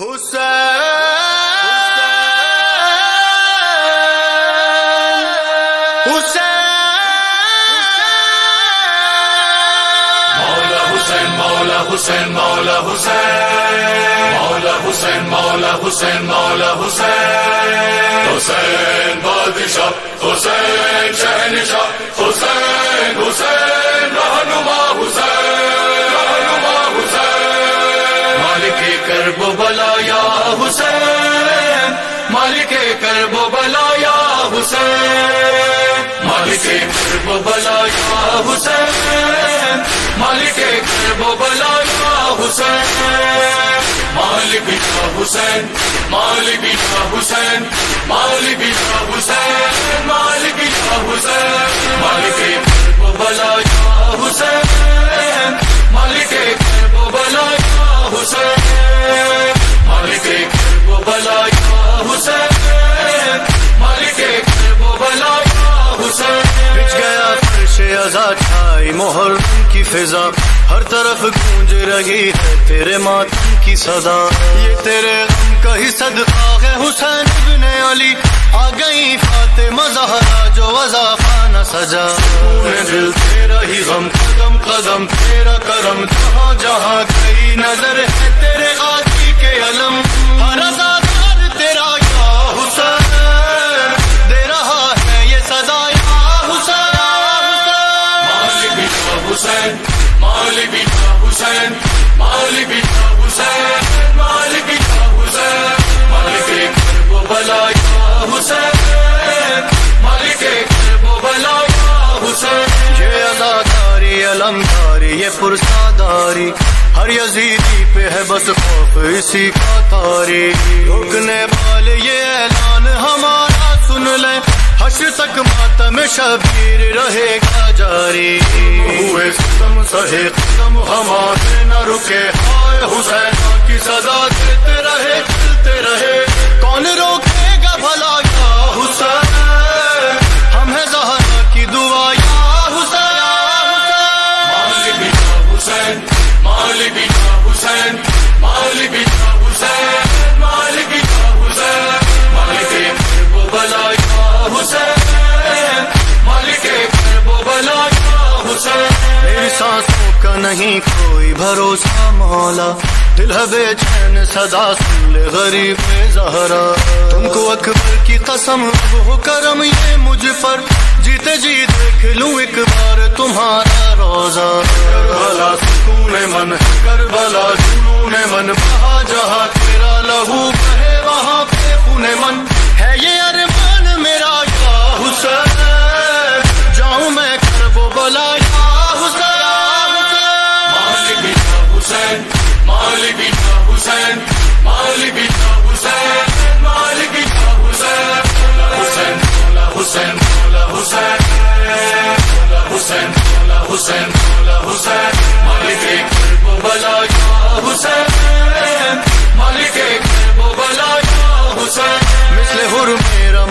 حسین! مولا حسین مولا حسین! مولا حسین مولا حسین مولا حسین! حسین بادشاہ، حسین شہنشاہ، حسین حسین رہنما، حسین! حسین، مالک کرب بلا یا حسین، مالک کرب بلا یا حسین، مالک کرب بلا یا حسین، مالک حسین مالک حسین، مالک محرم کی فضا ہر طرف گونج رہی ہے تیرے ماتم کی صدا۔ یہ تیرے غم کا ہی صدقہ ہے حسین ابن علی۔ آ گئی فاطمہ زہرا جو وظافہ نہ سجا۔ پورے دل تیرا ہی غم، قدم قدم تیرا کرم۔ جہاں جہاں گئی نظر ہے تیرے غازی کے علم۔ ہر علمداری پرساداری، ہر یزیدی پہ ہے بس خوف، اسی کا تاری۔ روکنے والے یہ اعلان ہمارا سن لیں۔ حشر تک ماتم شبیر رہے گا جاری۔ ہوئے ستم، سہے قدم ہمارے نہ رکے۔ ہائے حسین کی سزا دیتے رہے، چلتے رہے۔ کون روکے گا بھلا نہیں کوئی بھروسہ مولا۔ دل ہے بے چین، صدا سن لے غریب زہرا۔ تم کو اکبر کی قسم اب ہو کرم یہ مجھ پر۔ جیتے جی دیکھ لوں ایک بار تمہارا روزہ۔ کربلا سکون من، کربلا جنون من۔ بہا جہاں تیرا لہو، بہے وہاں پہ خون من۔ ہے یہ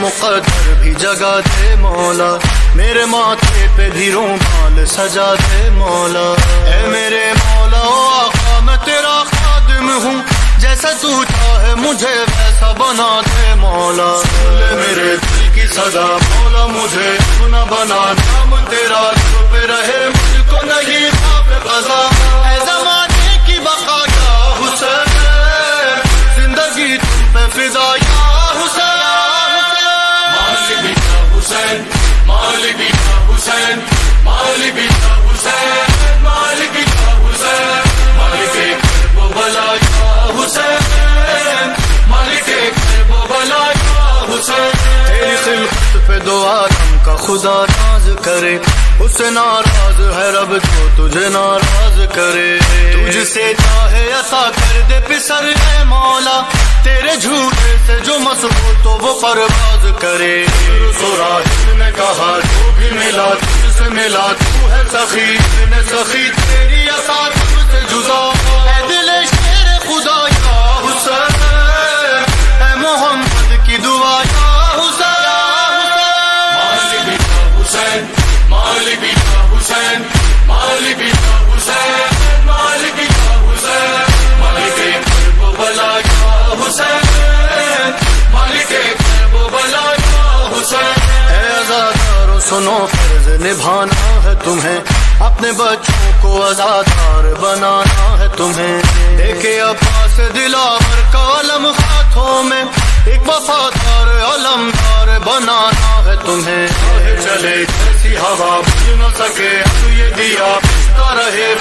مقدر بھی جگا دے مولا۔ میرے ماتھے پہ بھی رومال سجا دے مولا۔ اے میرے مولا، او آقا، میں تیرا خادم ہوں۔ جیسا تو چاہے مجھے ویسا بنا دے مولا۔ سن میرے دل کی صدا، مولا، مجھے سنا بنا۔ نام تیرا چپ رہے، مجھ کو نہیں خوف خدا ناز کرے اس سے ناراض ہے رب جو تجھے ناراض کرے۔ تجھ سے چاہے عطا کر دے پسر اے مولا، تیرے جھوٹے سے جو مسئلہ تو وہ پرواز کرے۔ سراج نے کہا، جو بھی ملا تجھ سے ملا، تو ہے سخی۔ نے سخی، تیری عطا تجھ سے جدا؟ اے دل شیر خدا یا حسین، اے محمد اپنے بچوں کو آزادار بنانا ہے تمہیں۔ دیکھے عباس دلاور کا علم ہاتھوں میں، ایک وفادار علمدار بنانا ہے تمہیں۔ چلے، جیسی ہوا بجھ نہ سکے، اب یہ دیا بجھتا رہے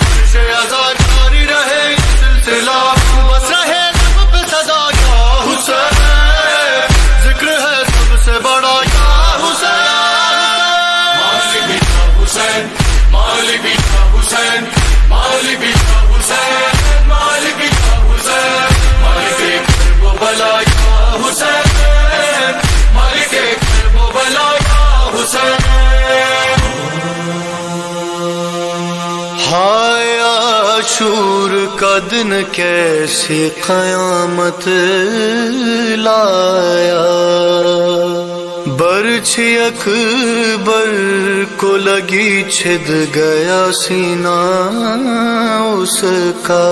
کا دن کیسی قیامت لایا؟ برچھی اکبر کو لگی چھد گیا سینہ اس کا۔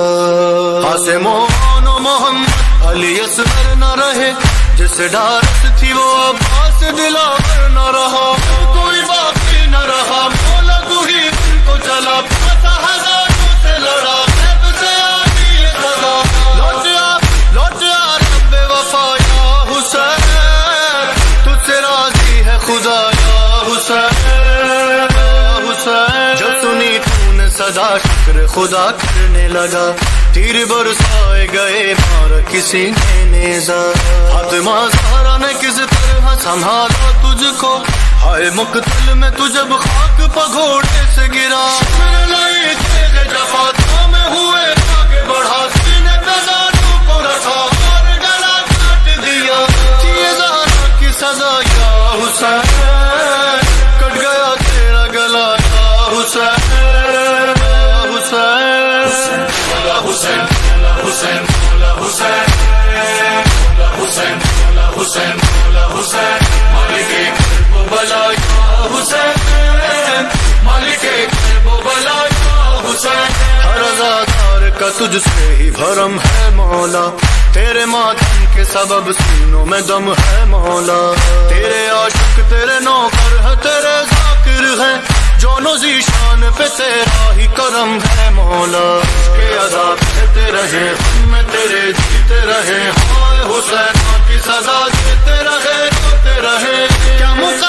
آسمان و محمد، علی اصغر نہ رہے۔ جس ڈارت تھی وہ عباس، دلاور نہ رہا۔ کوئی باقی نہ رہا۔ مولا تو ہی ان کو چلا۔ پتا ہزاروں سے لڑا۔ تو نے شکر خدا کرنے لگا۔ تیر برسائے گئے مار کسی نے نیزا۔ فاطمہ زہرا نے کس طرح سنبھالا تجھ کو ہائے مقتل میں تو جب خاک پگھوڑے سے گرا۔ میرے لیے تیغ جفا میں ہوئے آگے بڑھا۔ سینے پہ زانوں کو رکھا، اور گلا کاٹ دیا۔ تیے زہرا کی سزا یا حسین؟ کا تجھ سے ہی بھرم ہے مولا۔ تیرے ماتم کے سبب سینوں میں دم ہے مولا۔ تیرے عاشق، تیرے نوکر ہے تیرے ذاکر ہے جو نوزی شان پہ تیرا ہی کرم ہے مولا۔ کے عذاب دیتے رہے ہم میں تیرے جیتے رہے۔ ہائے حسین کی سزا دیتے رہے روتے رہے۔ کیا مقدر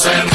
حسین